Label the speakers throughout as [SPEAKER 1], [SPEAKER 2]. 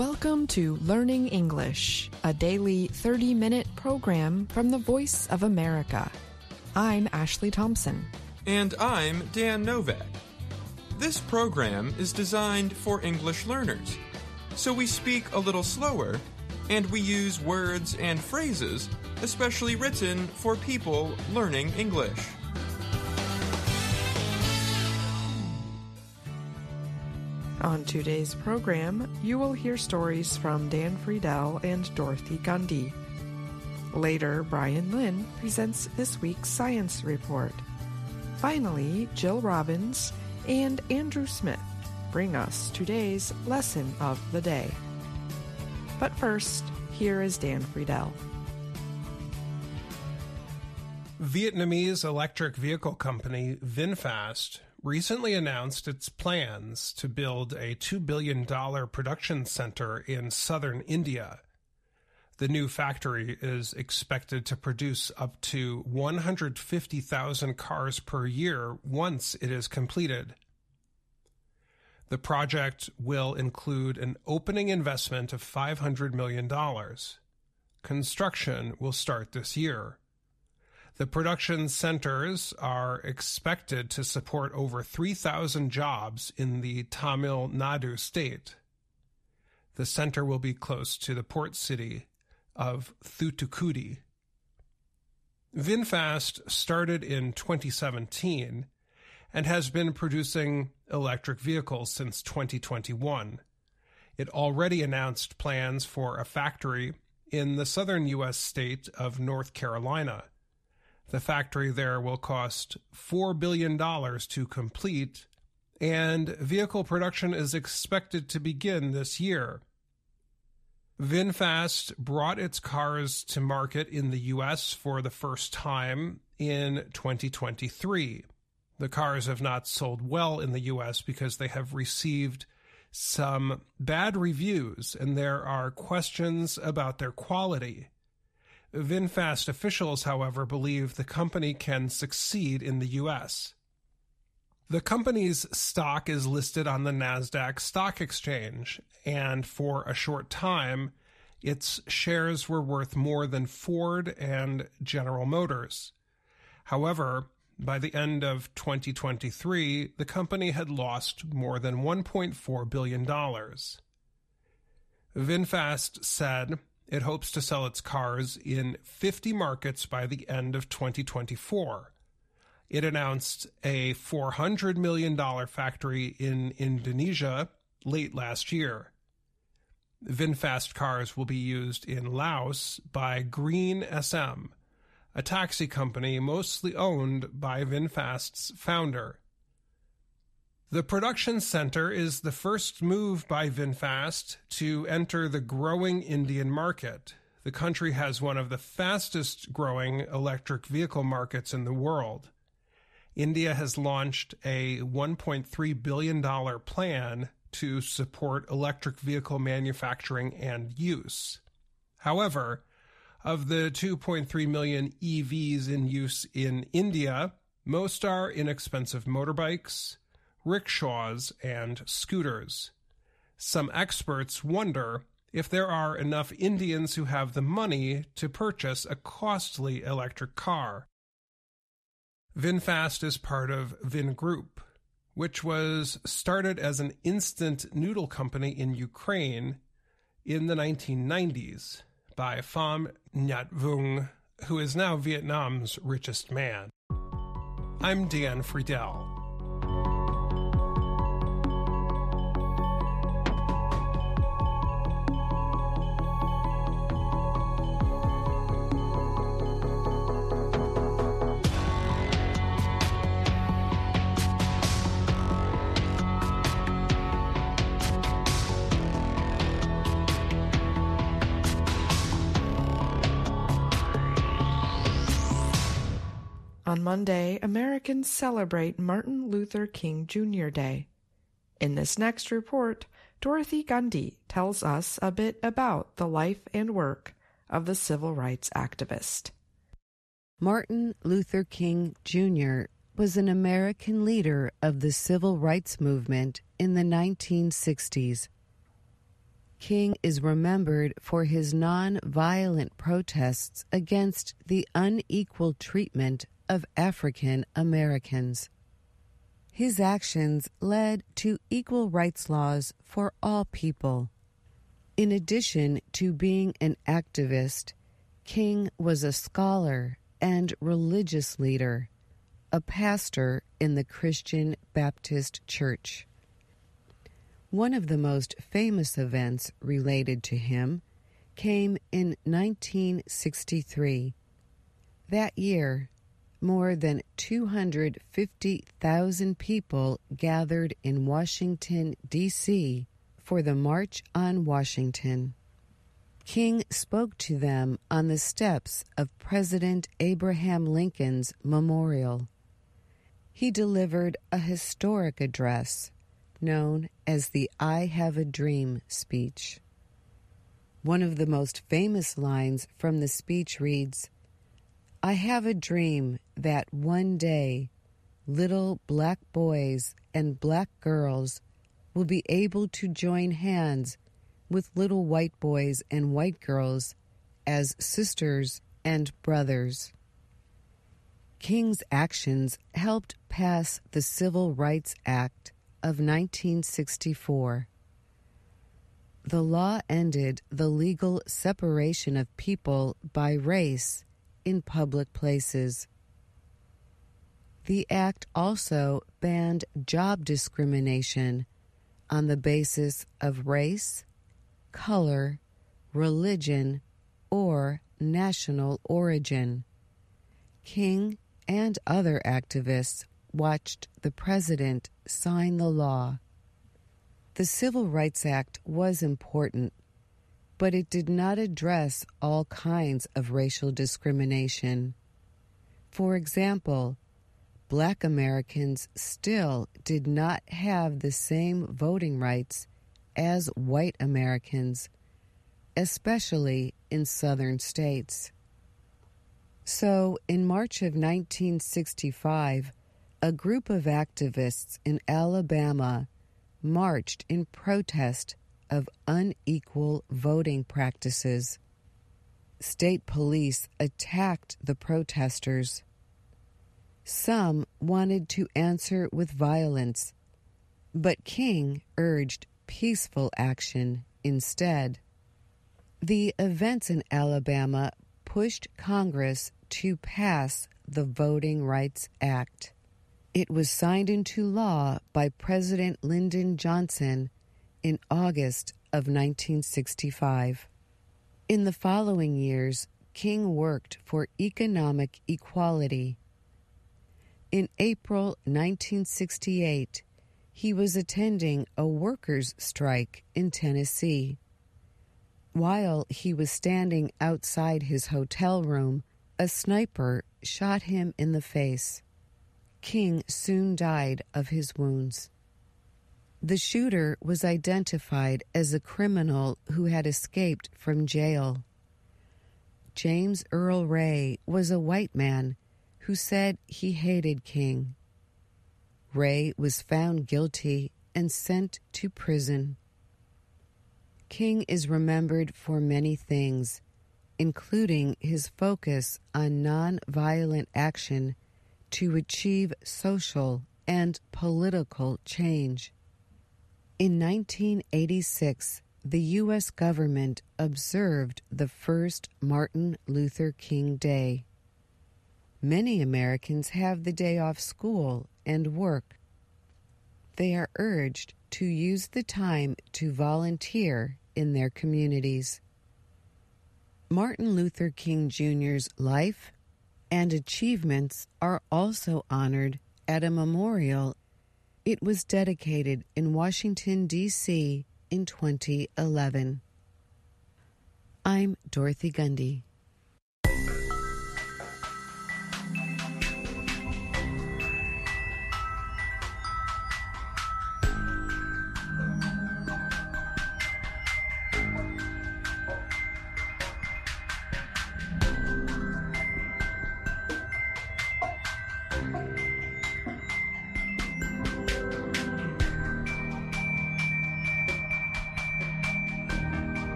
[SPEAKER 1] Welcome to Learning English, a daily 30 minute program from the Voice of America. I'm Ashley Thompson.
[SPEAKER 2] And I'm Dan Novak. This program is designed for English learners, so we speak a little slower and we use words and phrases especially written for people learning English.
[SPEAKER 1] On today's program, you will hear stories from Dan Friedell and Dorothy Gundy. Later, Bryan Lynn presents this week's science report. Finally, Jill Robbins and Andrew Smith bring us today's lesson of the day. But first, here is Dan Friedell.
[SPEAKER 3] Vietnamese electric vehicle company VinFast recently announced its plans to build a $2 billion production center in southern India. The new factory is expected to produce up to 150,000 cars per year once it is completed. The project will include an opening investment of $500 million. Construction will start this year. The production centers are expected to support over 3,000 jobs in the Tamil Nadu state. The center will be close to the port city of Thoothukudi. VinFast started in 2017 and has been producing electric vehicles since 2021. It already announced plans for a factory in the southern U.S. state of North Carolina the factory there will cost $4 billion to complete, and vehicle production is expected to begin this year. VinFast brought its cars to market in the US for the first time in 2023. The cars have not sold well in the US because they have received some bad reviews and there are questions about their quality. VinFast officials, however, believe the company can succeed in the U.S. The company's stock is listed on the NASDAQ stock exchange, and for a short time, its shares were worth more than Ford and General Motors. However, by the end of 2023, the company had lost more than $1.4 billion. VinFast said it hopes to sell its cars in 50 markets by the end of 2024. It announced a $400 million factory in Indonesia late last year. VinFast cars will be used in Laos by Green SM, a taxi company mostly owned by VinFast's founder. The production center is the first move by VinFast to enter the growing Indian market. The country has one of the fastest growing electric vehicle markets in the world. India has launched a $1.3 billion plan to support electric vehicle manufacturing and use. However, of the 2.3 million EVs in use in India, most are inexpensive motorbikes, rickshaws, and scooters. Some experts wonder if there are enough Indians who have the money to purchase a costly electric car. VinFast is part of Vingroup, which was started as an instant noodle company in Ukraine in the 1990s by Pham Nhat Vuong, who is now Vietnam's richest man. I'm Dan Friedell.
[SPEAKER 1] On Monday, Americans celebrate Martin Luther King Jr. Day. In this next report, Dorothy Gundy tells us a bit about the life and work of the civil rights activist.
[SPEAKER 4] Martin Luther King Jr. was an American leader of the civil rights movement in the 1960s. King is remembered for his non-violent protests against the unequal treatment of African Americans. His actions led to equal rights laws for all people. In addition to being an activist, King was a scholar and religious leader, a pastor in the Christian Baptist Church. One of the most famous events related to him came in 1963. That year, more than 250,000 people gathered in Washington, D.C. for the March on Washington. King spoke to them on the steps of President Abraham Lincoln's memorial. He delivered a historic address known as the I Have a Dream speech. One of the most famous lines from the speech reads I have a dream that one day little black boys and black girls will be able to join hands with little white boys and white girls as sisters and brothers. King's actions helped pass the Civil Rights Act of 1964. The law ended the legal separation of people by race in public places. The act also banned job discrimination on the basis of race, color, religion, or national origin. King and other activists watched the president sign the law. The Civil Rights Act was important, but it did not address all kinds of racial discrimination. For example, black Americans still did not have the same voting rights as white Americans, especially in southern states. So, in March of 1965, a group of activists in Alabama marched in protest of unequal voting practices. State police attacked the protesters. Some wanted to answer with violence, but King urged peaceful action instead. The events in Alabama pushed Congress to pass the Voting Rights Act. It was signed into law by President Lyndon Johnson in August of 1965. In the following years, King worked for economic equality. In April 1968, he was attending a workers' strike in Tennessee. While he was standing outside his hotel room, a sniper shot him in the face. King soon died of his wounds. The shooter was identified as a criminal who had escaped from jail. James Earl Ray was a white man who said he hated King. Ray was found guilty and sent to prison. King is remembered for many things, including his focus on nonviolent action to achieve social and political change. In 1986, the U.S. government observed the first Martin Luther King Day. Many Americans have the day off school and work. They are urged to use the time to volunteer in their communities. Martin Luther King Jr.'s life, and achievements are also honored at a memorial. It was dedicated in Washington, D.C. in 2011. I'm Dorothy Gundy.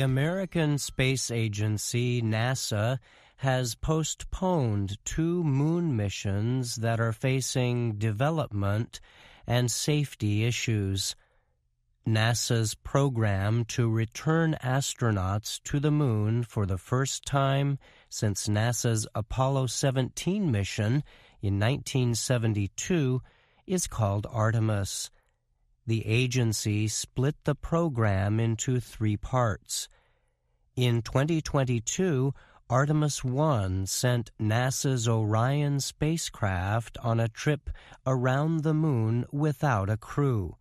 [SPEAKER 5] The American Space Agency, NASA, has postponed two moon missions that are facing development and safety issues. NASA's program to return astronauts to the moon for the first time since NASA's Apollo 17 mission in 1972 is called Artemis. The agency split the program into three parts. In 2022, Artemis 1 sent NASA's Orion spacecraft on a trip around the moon without a crew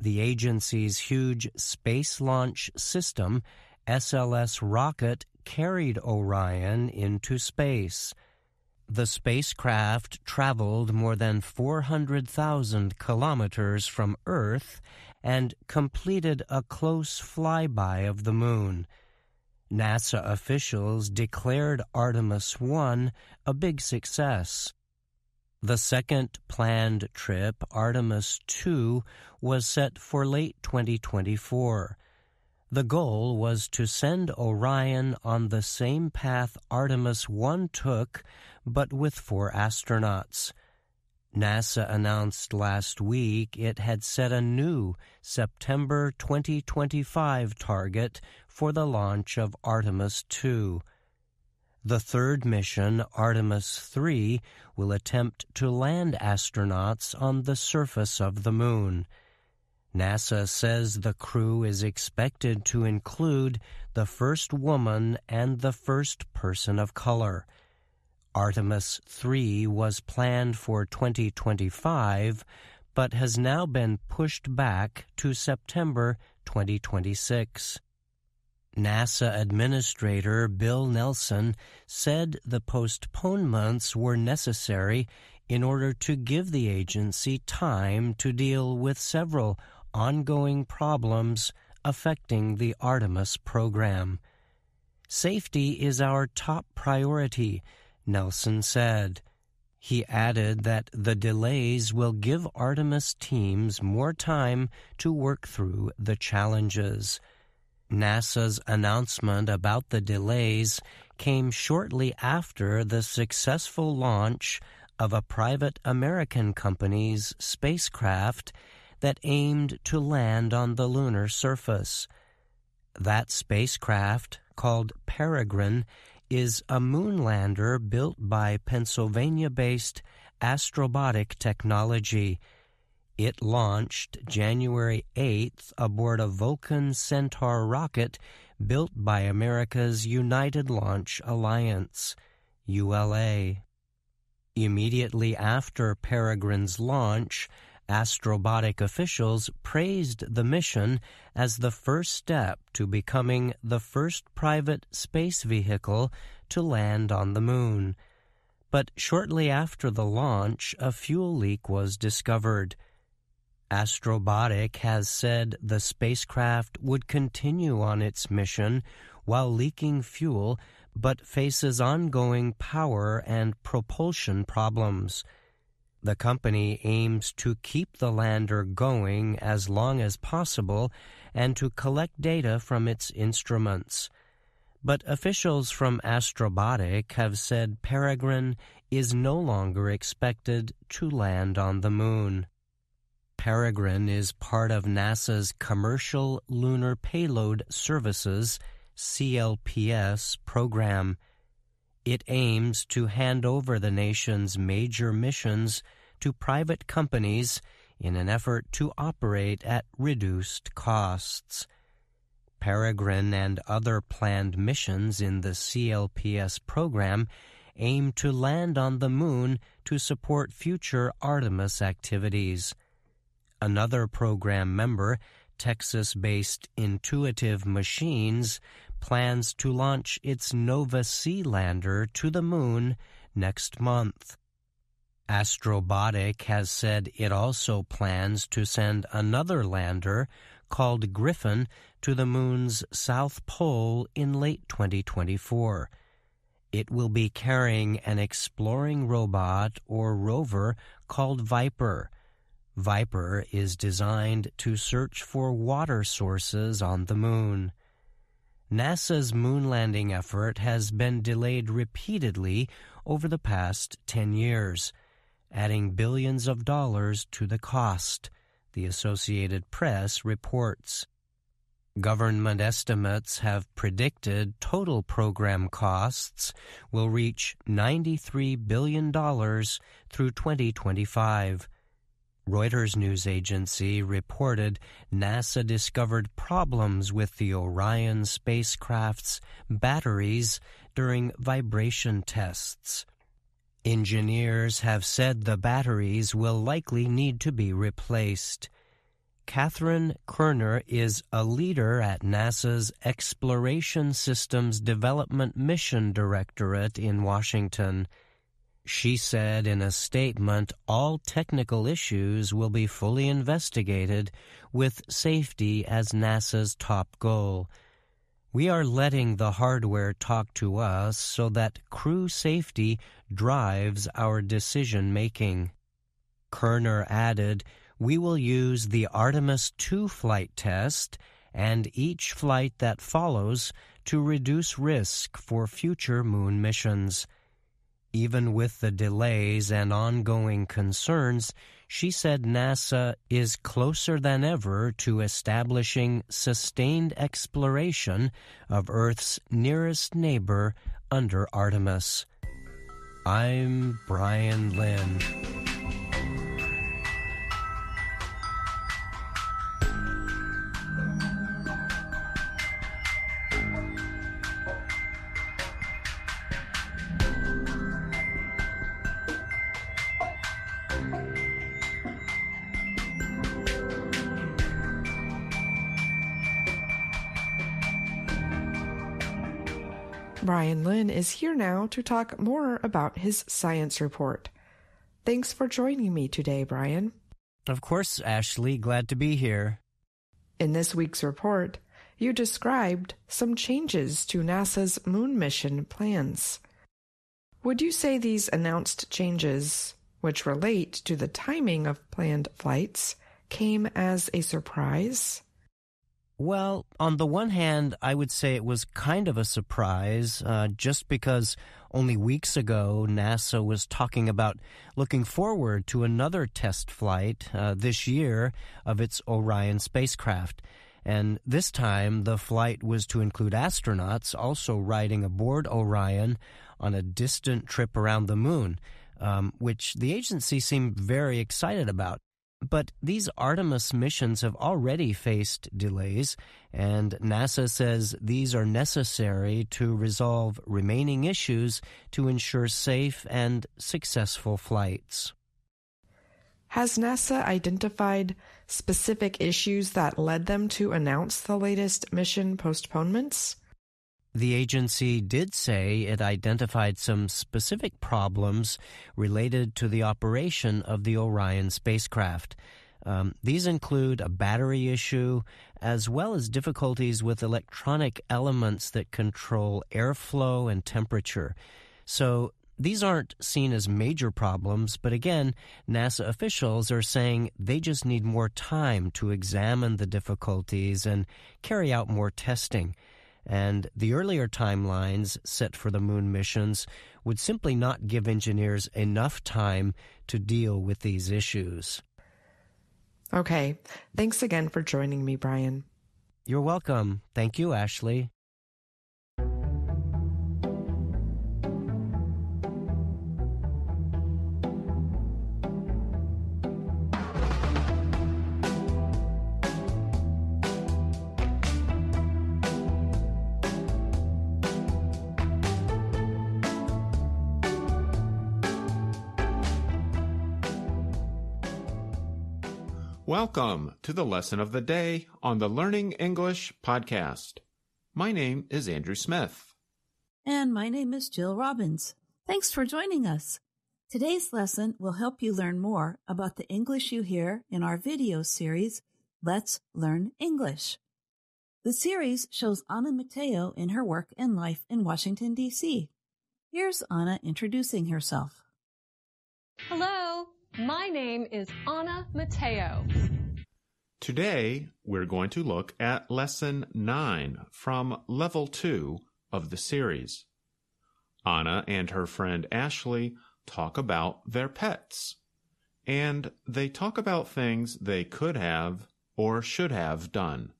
[SPEAKER 5] the agency's huge Space Launch System, SLS rocket, carried Orion into space. The spacecraft traveled more than 400,000 kilometers from Earth and completed a close flyby of the moon. NASA officials declared Artemis 1 a big success. The second planned trip, Artemis 2, was set for late 2024. The goal was to send Orion on the same path Artemis 1 took, but with four astronauts. NASA announced last week it had set a new September 2025 target for the launch of Artemis 2. The third mission, Artemis 3, will attempt to land astronauts on the surface of the moon. NASA says the crew is expected to include the first woman and the first person of color. Artemis 3 was planned for 2025, but has now been pushed back to September 2026. NASA Administrator Bill Nelson said the postponements were necessary in order to give the agency time to deal with several ongoing problems affecting the Artemis program. Safety is our top priority, Nelson said. He added that the delays will give Artemis teams more time to work through the challenges. NASA's announcement about the delays came shortly after the successful launch of a private American company's spacecraft that aimed to land on the lunar surface. That spacecraft, called Peregrine, is a moonlander built by Pennsylvania based Astrobotic Technology it launched January 8th aboard a Vulcan Centaur rocket built by America's United Launch Alliance, ULA. Immediately after Peregrine's launch, Astrobotic officials praised the mission as the first step to becoming the first private space vehicle to land on the moon. But shortly after the launch, a fuel leak was discovered. Astrobotic has said the spacecraft would continue on its mission while leaking fuel, but faces ongoing power and propulsion problems. The company aims to keep the lander going as long as possible and to collect data from its instruments. But officials from Astrobotic have said Peregrine is no longer expected to land on the moon. Peregrine is part of NASA's Commercial Lunar Payload Services CLPS program. It aims to hand over the nation's major missions to private companies in an effort to operate at reduced costs. Peregrine and other planned missions in the CLPS program aim to land on the moon to support future Artemis activities. Another program member, Texas based Intuitive Machines, plans to launch its Nova C lander to the moon next month. Astrobotic has said it also plans to send another lander called Griffin to the moon's south pole in late 2024. It will be carrying an exploring robot or rover called Viper Viper is designed to search for water sources on the moon. NASA's moon landing effort has been delayed repeatedly over the past 10 years, adding billions of dollars to the cost, the Associated Press reports. Government estimates have predicted total program costs will reach $93 billion through 2025. Reuters news agency reported NASA discovered problems with the Orion spacecraft's batteries during vibration tests. Engineers have said the batteries will likely need to be replaced. Catherine Koerner is a leader at NASA's Exploration Systems Development Mission Directorate in Washington. She said in a statement all technical issues will be fully investigated with safety as NASA's top goal. We are letting the hardware talk to us so that crew safety drives our decision making. Koerner added, We will use the Artemis II flight test and each flight that follows to reduce risk for future moon missions. Even with the delays and ongoing concerns, she said NASA is closer than ever to establishing sustained exploration of Earth's nearest neighbor under Artemis. I'm Bryan Lynn.
[SPEAKER 1] Bryan Lynn is here now to talk more about his science report. Thanks for joining me today, Bryan.
[SPEAKER 5] Of course, Ashley. Glad to be here.
[SPEAKER 1] In this week's report, you described some changes to NASA's moon mission plans. Would you say these announced changes, which relate to the timing of planned flights, came as a surprise?
[SPEAKER 5] Well, on the one hand, I would say it was kind of a surprise, uh, just because only weeks ago NASA was talking about looking forward to another test flight uh, this year of its Orion spacecraft. And this time, the flight was to include astronauts also riding aboard Orion on a distant trip around the moon, um, which the agency seemed very excited about. But these Artemis missions have already faced delays, and NASA says these are necessary to resolve remaining issues to ensure safe and successful flights.
[SPEAKER 1] Has NASA identified specific issues that led them to announce the latest mission postponements?
[SPEAKER 5] The agency did say it identified some specific problems related to the operation of the Orion spacecraft. Um, these include a battery issue, as well as difficulties with electronic elements that control airflow and temperature. So, these aren't seen as major problems, but again, NASA officials are saying they just need more time to examine the difficulties and carry out more testing and the earlier timelines set for the moon missions would simply not give engineers enough time to deal with these issues.
[SPEAKER 1] Okay. Thanks again for joining me, Bryan.
[SPEAKER 5] You're welcome. Thank you, Ashley.
[SPEAKER 2] Welcome to the lesson of the day on the Learning English podcast. My name is Andrew Smith.
[SPEAKER 6] And my name is Jill Robbins. Thanks for joining us. Today's lesson will help you learn more about the English you hear in our video series, Let's Learn English. The series shows Anna Matteo in her work and life in Washington, D.C. Here's Anna introducing herself.
[SPEAKER 7] Hello, my name is Anna Matteo. Today, we're going to look at Lesson 9 from Level 2 of the series. Anna and her friend Ashley talk about their pets, and they talk about things they could have or should have done.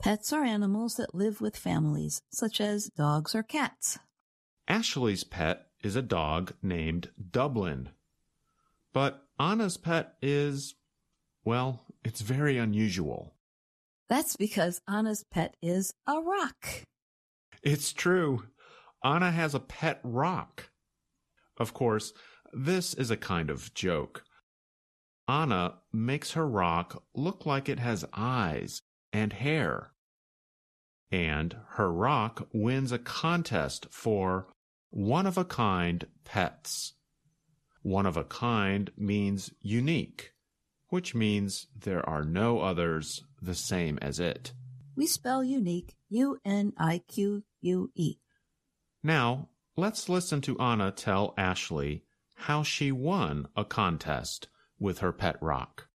[SPEAKER 6] Pets are animals that live with families, such as dogs or cats.
[SPEAKER 7] Ashley's pet is a dog named Dublin. But Anna's pet is, well, it's very unusual.
[SPEAKER 6] That's because Anna's pet is a rock.
[SPEAKER 7] It's true. Anna has a pet rock. Of course, this is a kind of joke. Anna makes her rock look like it has eyes and hair. And her rock wins a contest for one of a kind pets. One of a kind means unique, which means there are no others the same as it.
[SPEAKER 6] We spell unique U N I Q U E.
[SPEAKER 7] Now, let's listen to Anna tell Ashley how she won a contest with her pet rock.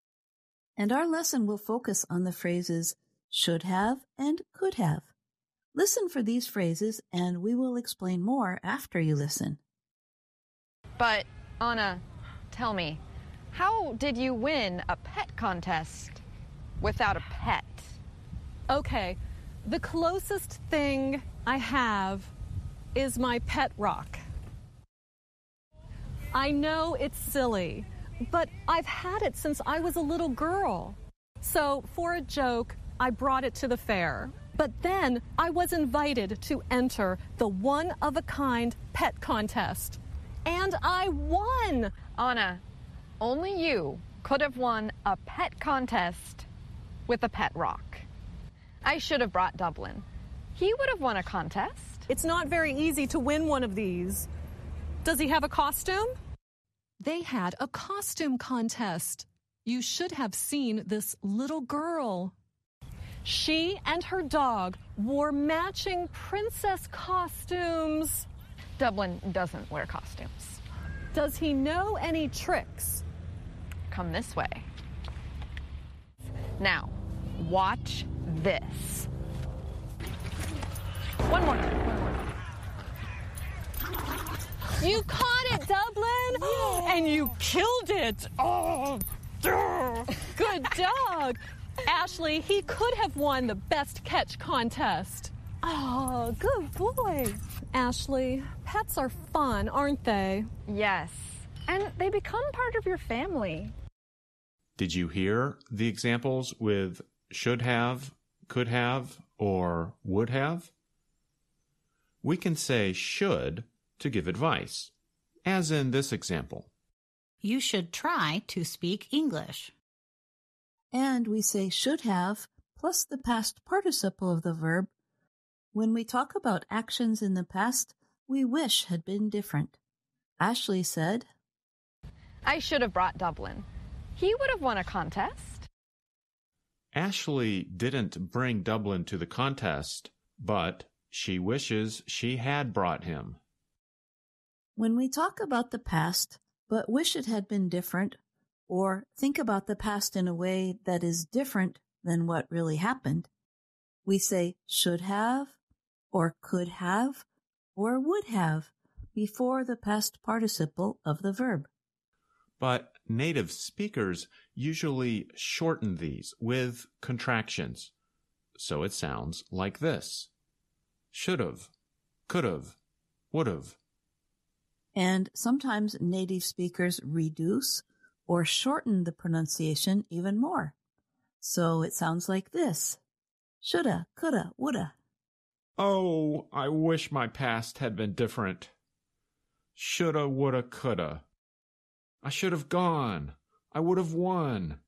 [SPEAKER 6] And our lesson will focus on the phrases should have and could have. Listen for these phrases and we will explain more after you listen.
[SPEAKER 8] But, Anna, tell me, how did you win a pet contest without a pet?
[SPEAKER 9] Okay, the closest thing I have is my pet rock. I know it's silly, but I've had it since I was a little girl. So, for a joke, I brought it to the fair. But then I was invited to enter the one of a kind pet contest. And I won!
[SPEAKER 8] Anna, only you could have won a pet contest with a pet rock. I should have brought Dublin. He would have won a contest.
[SPEAKER 9] It's not very easy to win one of these. Does he have a costume? They had a costume contest. You should have seen this little girl. She and her dog wore matching princess costumes.
[SPEAKER 8] Dublin doesn't wear costumes.
[SPEAKER 9] Does he know any tricks?
[SPEAKER 8] Come this way. Now, watch this. One more. One more.
[SPEAKER 9] You caught it, Dublin! And you killed it! Oh, good dog! Ashley, he could have won the best catch contest. Oh, good boy. Ashley, pets are fun, aren't they?
[SPEAKER 8] Yes. And they become part of your family.
[SPEAKER 7] Did you hear the examples with should have, could have, or would have? We can say should to give advice, as in this example.
[SPEAKER 10] You should try to speak English.
[SPEAKER 6] And we say should have plus the past participle of the verb. When we talk about actions in the past, we wish had been different. Ashley said,
[SPEAKER 8] I should have brought Dublin. He would have won a contest.
[SPEAKER 7] Ashley didn't bring Dublin to the contest, but she wishes she had brought him.
[SPEAKER 6] When we talk about the past, but wish it had been different, or think about the past in a way that is different than what really happened, we say should have, or could have, or would have before the past participle of the verb.
[SPEAKER 7] But native speakers usually shorten these with contractions. So it sounds like this should've, could've, would've.
[SPEAKER 6] And sometimes native speakers reduce or shorten the pronunciation even more. So it sounds like this. Shoulda, coulda, woulda.
[SPEAKER 7] Oh, I wish my past had been different. Shoulda, woulda, coulda. I should have gone. I would have won.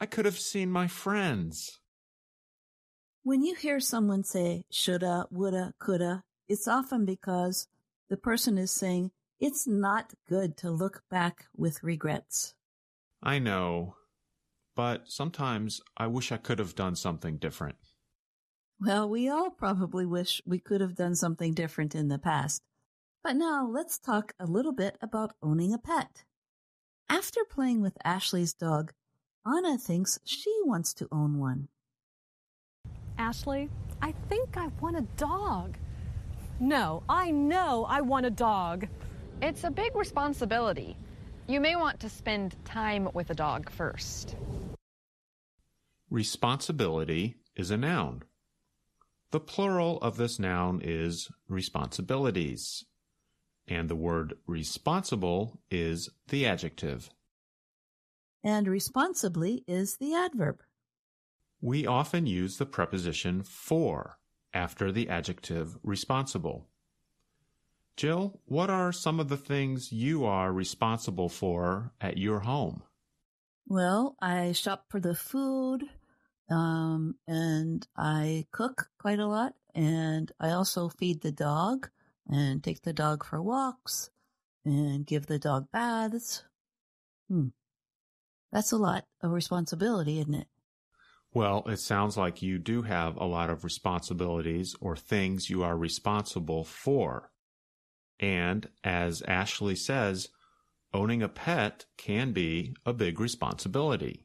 [SPEAKER 7] I could have seen my friends.
[SPEAKER 6] When you hear someone say shoulda, woulda, coulda, it's often because the person is saying it's not good to look back with regrets.
[SPEAKER 7] I know, but sometimes I wish I could have done something different.
[SPEAKER 6] Well, we all probably wish we could have done something different in the past. But now let's talk a little bit about owning a pet. After playing with Ashley's dog, Anna thinks she wants to own one.
[SPEAKER 9] Ashley, I think I want a dog. No, I know I want a dog.
[SPEAKER 8] It's a big responsibility. You may want to spend time with a dog first.
[SPEAKER 7] Responsibility is a noun. The plural of this noun is responsibilities, and the word responsible is the adjective.
[SPEAKER 6] And responsibly is the adverb.
[SPEAKER 7] We often use the preposition for after the adjective responsible. Jill, what are some of the things you are responsible for at your home?
[SPEAKER 6] Well, I shop for the food, um, and I cook quite a lot, and I also feed the dog and take the dog for walks and give the dog baths. Hmm. That's a lot of responsibility, isn't it?
[SPEAKER 7] Well, it sounds like you do have a lot of responsibilities or things you are responsible for. And as Ashley says, owning a pet can be a big responsibility.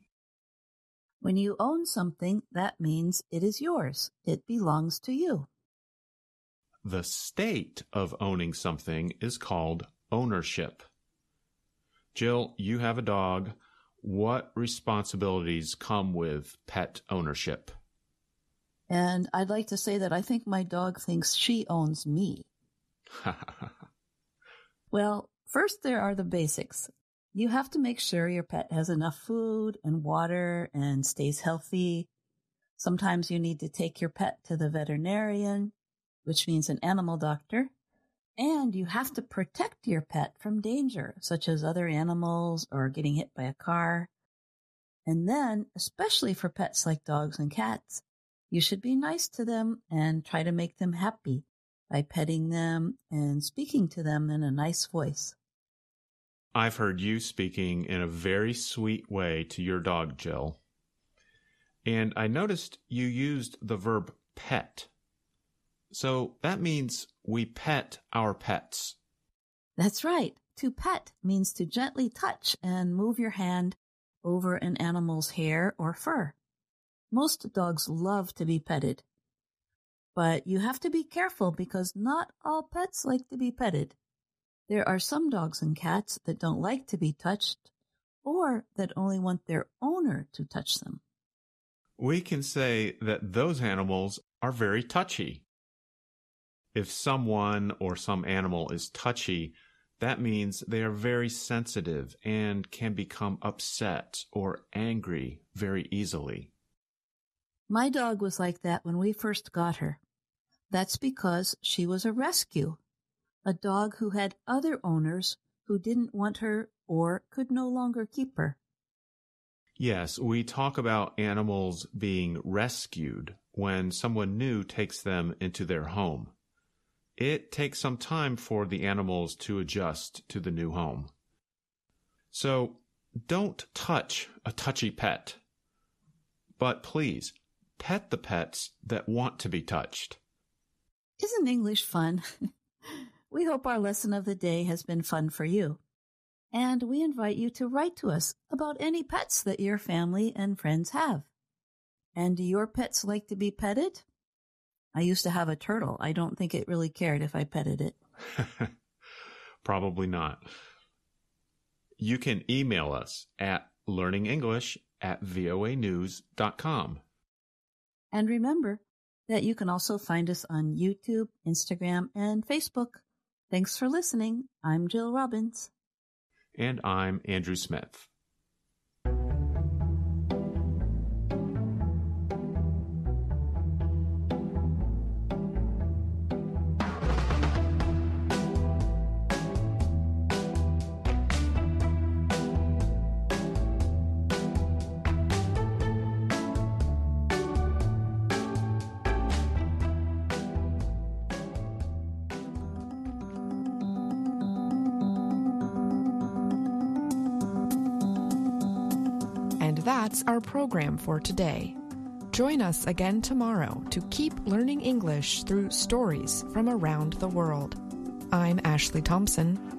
[SPEAKER 6] When you own something, that means it is yours. It belongs to you.
[SPEAKER 7] The state of owning something is called ownership. Jill, you have a dog. What responsibilities come with pet ownership?
[SPEAKER 6] And I'd like to say that I think my dog thinks she owns me. well, first there are the basics. You have to make sure your pet has enough food and water and stays healthy. Sometimes you need to take your pet to the veterinarian, which means an animal doctor. And you have to protect your pet from danger, such as other animals or getting hit by a car. And then, especially for pets like dogs and cats, you should be nice to them and try to make them happy by petting them and speaking to them in a nice voice.
[SPEAKER 7] I've heard you speaking in a very sweet way to your dog, Jill. And I noticed you used the verb pet. So that means we pet our pets.
[SPEAKER 6] That's right. To pet means to gently touch and move your hand over an animal's hair or fur. Most dogs love to be petted. But you have to be careful because not all pets like to be petted. There are some dogs and cats that don't like to be touched or that only want their owner to touch them.
[SPEAKER 7] We can say that those animals are very touchy. If someone or some animal is touchy, that means they are very sensitive and can become upset or angry very easily.
[SPEAKER 6] My dog was like that when we first got her. That's because she was a rescue, a dog who had other owners who didn't want her or could no longer keep her.
[SPEAKER 7] Yes, we talk about animals being rescued when someone new takes them into their home. It takes some time for the animals to adjust to the new home. So don't touch a touchy pet. But please, pet the pets that want to be touched.
[SPEAKER 6] Isn't English fun? we hope our lesson of the day has been fun for you. And we invite you to write to us about any pets that your family and friends have. And do your pets like to be petted? I used to have a turtle. I don't think it really cared if I petted it.
[SPEAKER 7] Probably not. You can email us at learningenglish at voanews.com.
[SPEAKER 6] And remember that you can also find us on YouTube, Instagram, and Facebook. Thanks for listening. I'm Jill Robbins.
[SPEAKER 7] And I'm Andrew Smith.
[SPEAKER 1] That's our program for today. Join us again tomorrow to keep learning English through stories from around the world. I'm Ashley Thompson.